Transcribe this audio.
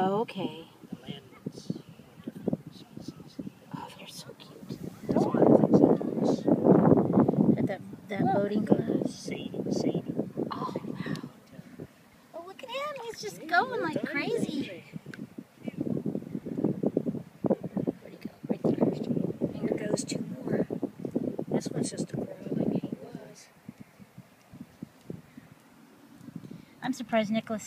Oh, okay. The landings are oh, different species. Oh, they're so cute. That's one of the things that does. At that, that boating club. Sadie, Sadie. Oh, wow. Oh, look at him. He's just going like crazy. Where'd he go? Right there. Here goes two more. This one's just a growing. He was. I'm surprised Nicholas is